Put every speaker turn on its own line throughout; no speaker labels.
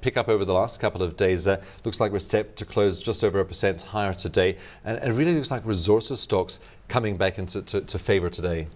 pick up over the last couple of days. Uh, looks like we're set to close just over a percent higher today. And it really looks like resources stocks coming back into to, to favour today.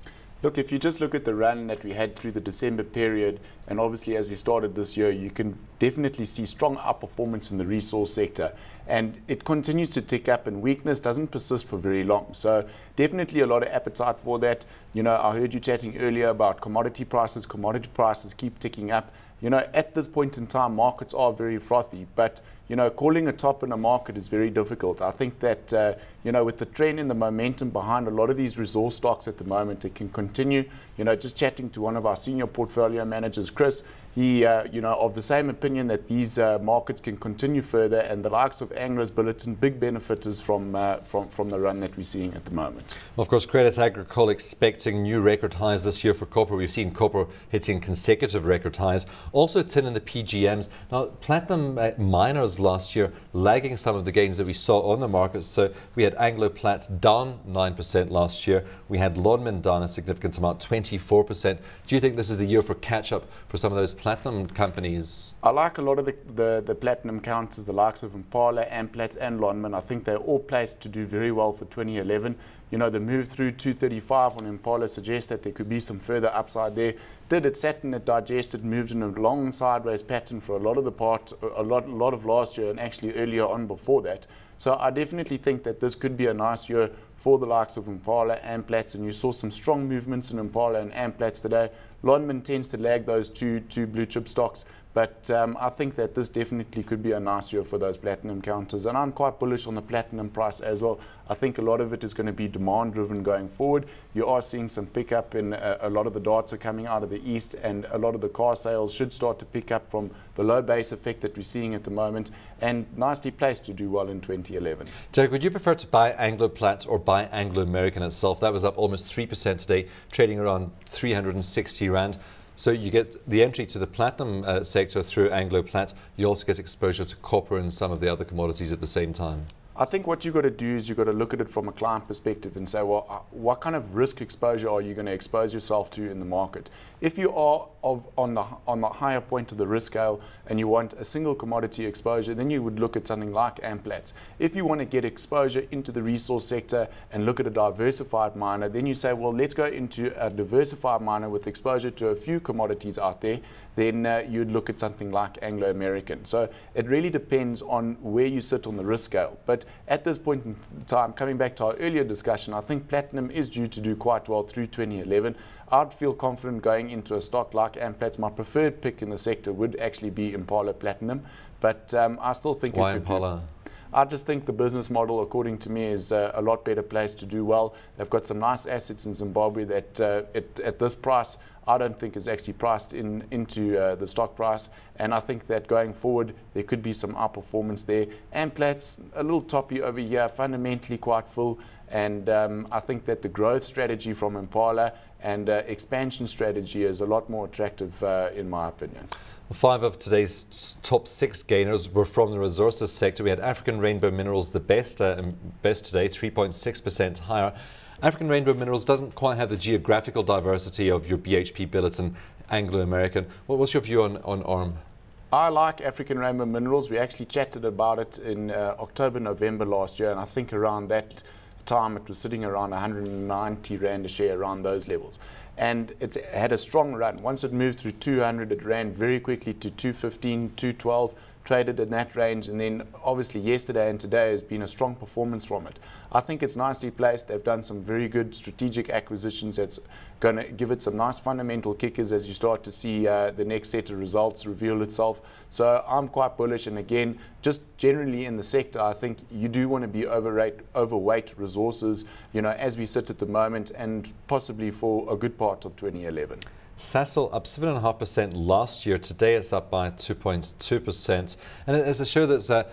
Look, if you just look at the run that we had through the December period, and obviously as we started this year, you can definitely see strong outperformance in the resource sector. And it continues to tick up, and weakness doesn't persist for very long. So, definitely a lot of appetite for that. You know, I heard you chatting earlier about commodity prices. Commodity prices keep ticking up. You know, at this point in time, markets are very frothy, but you know, calling a top in a market is very difficult. I think that, uh, you know, with the trend and the momentum behind a lot of these resource stocks at the moment, it can continue. You know, just chatting to one of our senior portfolio managers, Chris, he, uh, you know, of the same opinion that these uh, markets can continue further, and the likes of Anglo's Billiton, big benefiters from, uh, from, from the run that we're seeing at the moment.
Of course, Credit Agricole expecting new record highs this year for copper. We've seen copper hitting consecutive record highs. Also, tin in the PGMs. Now, platinum uh, miners last year lagging some of the gains that we saw on the markets. So we had Anglo Plat down 9% last year. We had Lonmin down a significant amount, 24%. Do you think this is the year for catch up for some of those platinum companies?
I like a lot of the, the, the platinum counters, the likes of Impala, Amplats, and Lonmin. I think they're all placed to do very well for 2011. You know, the move through 235 on Impala suggests that there could be some further upside there. Did it sat and it digested, moved in a long sideways pattern for a lot of the part, a lot, a lot of last year and actually earlier on before that. So I definitely think that this could be a nice year for the likes of Impala, Amplats, and you saw some strong movements in Impala and Amplats today. Lonmin tends to lag those two, two blue chip stocks, but um, I think that this definitely could be a nice year for those platinum counters. And I'm quite bullish on the platinum price as well. I think a lot of it is going to be demand driven going forward. You are seeing some pickup in a, uh, a lot of the data coming out of the east, and a lot of the car sales should start to pick up from the low base effect that we're seeing at the moment, and nicely placed to do well in 2011.
Deryck, would you prefer to buy Anglo Plat or buy Anglo American itself? That was up almost 3% today, trading around 360 Rand. So you get the entry to the platinum uh, sector through Anglo Plat. You also get exposure to copper and some of the other commodities at the same time.
I think what you've got to do is you've got to look at it from a client perspective and say, well, uh, what kind of risk exposure are you going to expose yourself to in the market? If you are of, on, the, on the higher point of the risk scale and you want a single commodity exposure, then you would look at something like Amplats. If you want to get exposure into the resource sector and look at a diversified miner, then you say, well, let's go into a diversified miner with exposure to a few commodities out there. Then uh, you'd look at something like Anglo American. So it really depends on where you sit on the risk scale. But at this point in time, coming back to our earlier discussion, I think platinum is due to do quite well through 2011. I'd feel confident going into a stock like Amplats. My preferred pick in the sector would actually be Impala Platinum, but um, I still think
Why Impala?
I just think the business model, according to me, is uh, a lot better place to do well. They've got some nice assets in Zimbabwe that, uh, it, at this price, I don't think is actually priced in into uh, the stock price. And I think that going forward, there could be some outperformance there. Amplats, a little toppy over here, fundamentally quite full. And um, I think that the growth strategy from Impala and uh, expansion strategy is a lot more attractive, uh, in my opinion.
Five of today's top six gainers were from the resources sector. We had African Rainbow Minerals, the best, uh, best today, 3.6% higher. African Rainbow Minerals doesn't quite have the geographical diversity of your BHP Billiton Anglo American. What was your view on, on ARM?
I like African Rainbow Minerals. We actually chatted about it in uh, October, November last year, and I think around that time it was sitting around 190 Rand a share, around those levels. And it's had a strong run. Once it moved through 200, it ran very quickly to 215, 212 traded in that range, and then obviously yesterday and today has been a strong performance from it. I think it's nicely placed. They've done some very good strategic acquisitions that's going to give it some nice fundamental kickers as you start to see uh, the next set of results reveal itself. So I'm quite bullish, and again, just generally in the sector, I think you do want to be overweight, overweight resources, you know, as we sit at the moment, and possibly for a good part of 2011.
Sasol up 7.5% last year. Today it's up by 2.2%. And it's a show that's uh,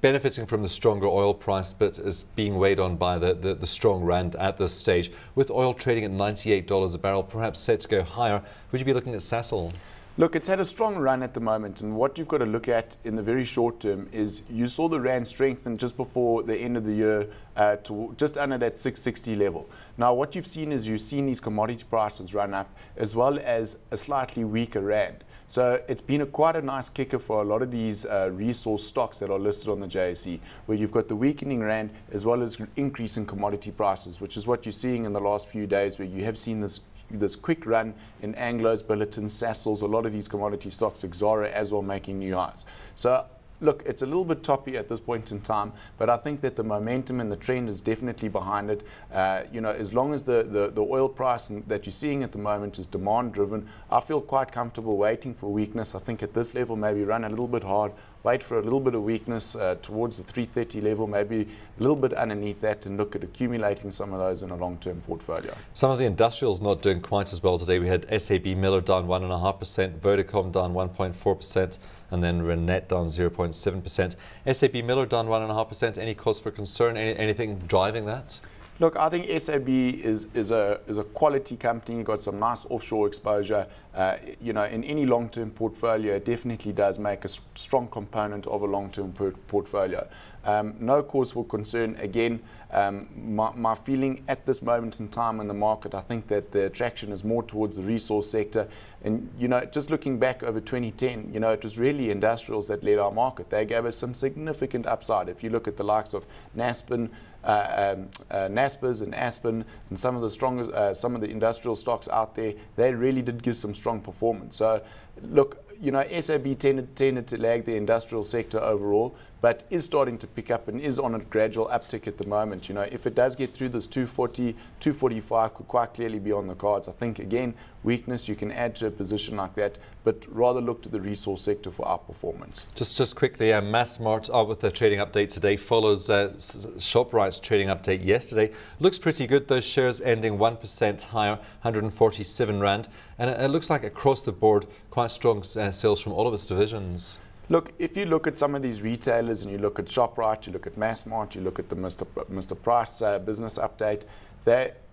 benefiting from the stronger oil price, but is being weighed on by the, the, the, strong rand at this stage. With oil trading at $98 a barrel, perhaps set to go higher, would you be looking at Sasol?
Look, it's had a strong run at the moment, and what you've got to look at in the very short term is you saw the rand strengthen just before the end of the year uh, to just under that 660 level. Now, what you've seen is you've seen these commodity prices run up, as well as a slightly weaker rand. So it's been a, quite a nice kicker for a lot of these uh, resource stocks that are listed on the JSE, where you've got the weakening rand as well as increasing commodity prices, which is what you're seeing in the last few days, where you have seen this this quick run in Anglo's, Billiton, Sasol's, a lot of these commodity stocks, Exxaro as well, making new highs. So look, it's a little bit toppy at this point in time, but I think that the momentum and the trend is definitely behind it. Uh, you know, as long as the, the, the oil price that you're seeing at the moment is demand driven, I feel quite comfortable waiting for weakness. I think at this level, maybe run a little bit hard, wait for a little bit of weakness uh, towards the 330 level, maybe a little bit underneath that, and look at accumulating some of those in a long term portfolio.
Some of the industrials not doing quite as well today. We had SAB Miller down 1.5%, Vodacom down 1.4%, and then Renet down 0.7%. SAB Miller down 1.5%. Any cause for concern? Any, anything driving that?
Look, I think SAB is, is, a, is a quality company, got some nice offshore exposure. Uh, you know, in any long-term portfolio, it definitely does make a strong component of a long-term portfolio. Um, no cause for concern. Again, um, my, my, feeling at this moment in time in the market, I think that the attraction is more towards the resource sector. And, you know, just looking back over 2010, you know, it was really industrials that led our market. They gave us some significant upside. If you look at the likes of Naspers, uh, um, uh, Naspers and Aspen and some of the strongest, uh, some of the industrial stocks out there, they really did give some strong performance. So, look, you know, SAB tended, tended to lag the industrial sector overall, but is starting to pick up and is on a gradual uptick at the moment. You know, if it does get through this 240, 245 could quite clearly be on the cards. I think, again, weakness you can add to a position like that, but rather look to the resource sector for outperformance.
Just just quickly, uh, Massmart out with the trading update today follows uh, Shoprite's trading update yesterday. Looks pretty good, those shares ending 1% higher, 147 Rand, and it, it, looks like across the board, quite strong uh, sales from all of its divisions.
Look, if you look at some of these retailers and you look at ShopRite, you look at Massmart, you look at the Mr. Mr. Price uh, business update,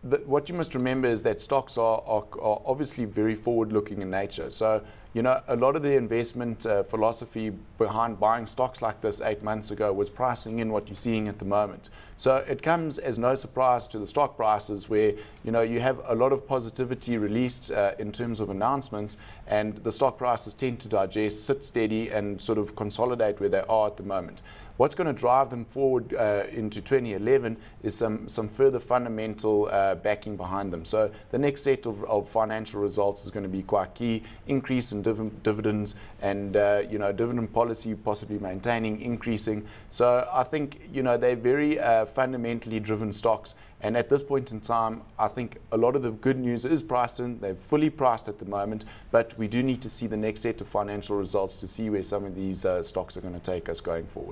the, what you must remember is that stocks are, are, are obviously very forward-looking in nature. So, you know, a lot of the investment uh, philosophy behind buying stocks like this eight months ago was pricing in what you're seeing at the moment. So it comes as no surprise to the stock prices where, you know, you have a lot of positivity released uh, in terms of announcements and the stock prices tend to digest, sit steady and sort of consolidate where they are at the moment. What's going to drive them forward uh, into 2011 is some, some further fundamental uh, backing behind them. So the next set of, of, financial results is going to be quite key. Increase in div dividends and uh, you know dividend policy possibly maintaining, increasing. So I think you know they're very uh, fundamentally driven stocks. And at this point in time, I think a lot of the good news is priced in. They're fully priced at the moment, but we do need to see the next set of financial results to see where some of these uh, stocks are going to take us going forward.